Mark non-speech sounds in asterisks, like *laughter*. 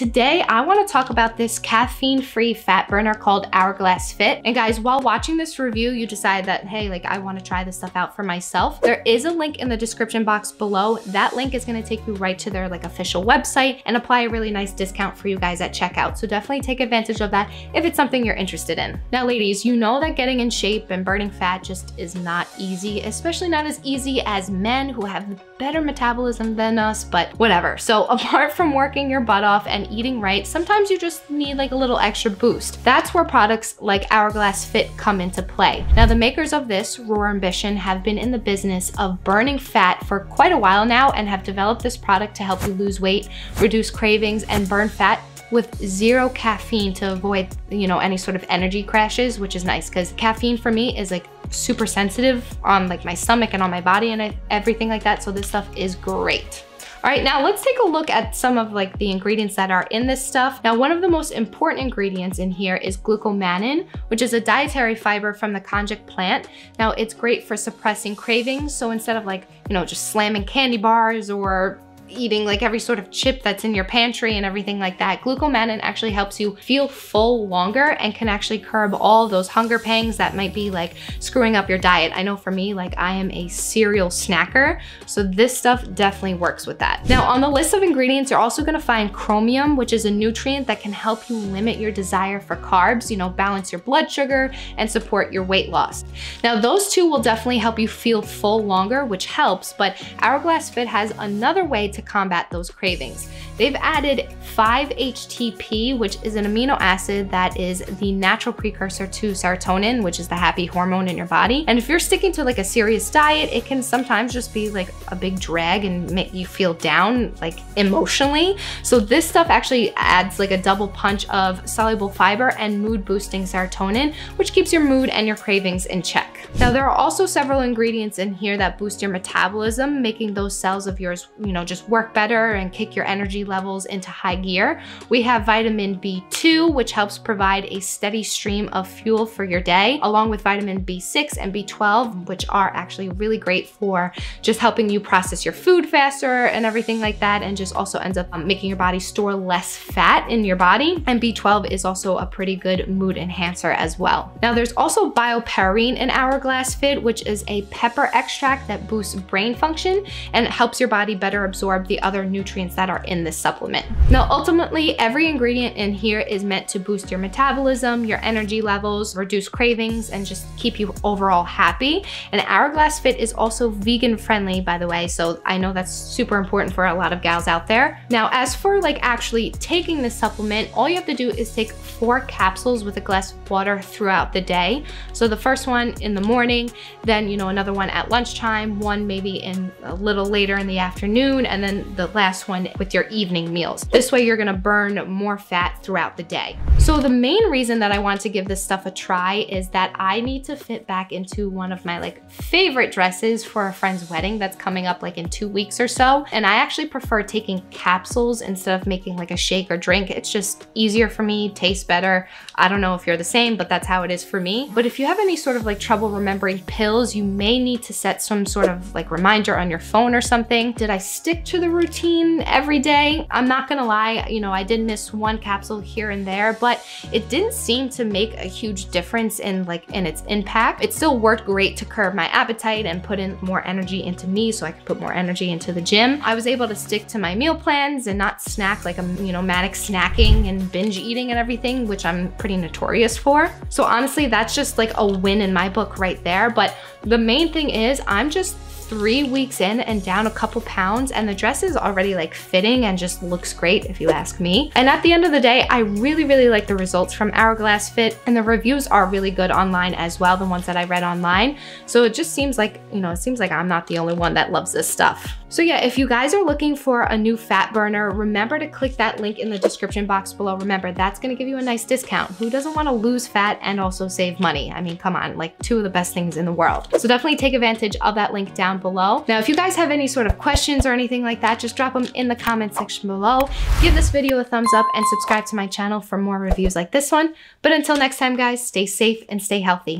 Today, I wanna talk about this caffeine-free fat burner called Hourglass Fit. And guys, while watching this review, you decide that, hey, like I wanna try this stuff out for myself. There is a link in the description box below. That link is gonna take you right to their like official website and apply a really nice discount for you guys at checkout. So definitely take advantage of that if it's something you're interested in. Now, ladies, you know that getting in shape and burning fat just is not easy, especially not as easy as men who have better metabolism than us, but whatever. So *laughs* apart from working your butt off and eating right, sometimes you just need like a little extra boost. That's where products like Hourglass Fit come into play. Now the makers of this, Roar Ambition, have been in the business of burning fat for quite a while now and have developed this product to help you lose weight, reduce cravings, and burn fat with zero caffeine to avoid, you know, any sort of energy crashes, which is nice because caffeine for me is like super sensitive on like my stomach and on my body and everything like that. So this stuff is great. All right, now let's take a look at some of like the ingredients that are in this stuff. Now, one of the most important ingredients in here is glucomannan, which is a dietary fiber from the konjac plant. Now, it's great for suppressing cravings. So instead of like, you know, just slamming candy bars or eating like every sort of chip that's in your pantry and everything like that. Glucomannan actually helps you feel full longer and can actually curb all those hunger pangs that might be like screwing up your diet. I know for me, like I am a cereal snacker, so this stuff definitely works with that. Now on the list of ingredients, you're also gonna find chromium, which is a nutrient that can help you limit your desire for carbs, you know, balance your blood sugar and support your weight loss. Now those two will definitely help you feel full longer, which helps, but Hourglass Fit has another way to to combat those cravings. They've added 5-HTP, which is an amino acid that is the natural precursor to serotonin, which is the happy hormone in your body. And if you're sticking to like a serious diet, it can sometimes just be like a big drag and make you feel down like emotionally. So this stuff actually adds like a double punch of soluble fiber and mood boosting serotonin, which keeps your mood and your cravings in check. Now there are also several ingredients in here that boost your metabolism, making those cells of yours, you know, just work better and kick your energy levels into high gear. We have vitamin B2, which helps provide a steady stream of fuel for your day, along with vitamin B6 and B12, which are actually really great for just helping you process your food faster and everything like that, and just also ends up um, making your body store less fat in your body. And B12 is also a pretty good mood enhancer as well. Now there's also bioperine in Hourglass Fit, which is a pepper extract that boosts brain function and helps your body better absorb absorb the other nutrients that are in this supplement. Now, ultimately, every ingredient in here is meant to boost your metabolism, your energy levels, reduce cravings, and just keep you overall happy. And Hourglass Fit is also vegan friendly, by the way, so I know that's super important for a lot of gals out there. Now, as for like actually taking this supplement, all you have to do is take four capsules with a glass of water throughout the day. So the first one in the morning, then, you know, another one at lunchtime, one maybe in a little later in the afternoon, and then then the last one with your evening meals. This way you're gonna burn more fat throughout the day. So the main reason that I want to give this stuff a try is that I need to fit back into one of my like favorite dresses for a friend's wedding that's coming up like in two weeks or so. And I actually prefer taking capsules instead of making like a shake or drink. It's just easier for me, tastes better. I don't know if you're the same, but that's how it is for me. But if you have any sort of like trouble remembering pills, you may need to set some sort of like reminder on your phone or something. Did I stick to the routine every day. I'm not gonna lie, you know, I did miss one capsule here and there, but it didn't seem to make a huge difference in like in its impact. It still worked great to curb my appetite and put in more energy into me so I could put more energy into the gym. I was able to stick to my meal plans and not snack like I'm, you know, manic snacking and binge eating and everything, which I'm pretty notorious for. So honestly, that's just like a win in my book right there. But the main thing is I'm just three weeks in and down a couple pounds and the dress is already like fitting and just looks great if you ask me. And at the end of the day, I really, really like the results from Hourglass Fit and the reviews are really good online as well, the ones that I read online. So it just seems like, you know, it seems like I'm not the only one that loves this stuff. So yeah, if you guys are looking for a new fat burner, remember to click that link in the description box below. Remember, that's gonna give you a nice discount. Who doesn't wanna lose fat and also save money? I mean, come on, like two of the best things in the world. So definitely take advantage of that link down below. Now, if you guys have any sort of questions or anything like that, just drop them in the comment section below. Give this video a thumbs up and subscribe to my channel for more reviews like this one. But until next time, guys, stay safe and stay healthy.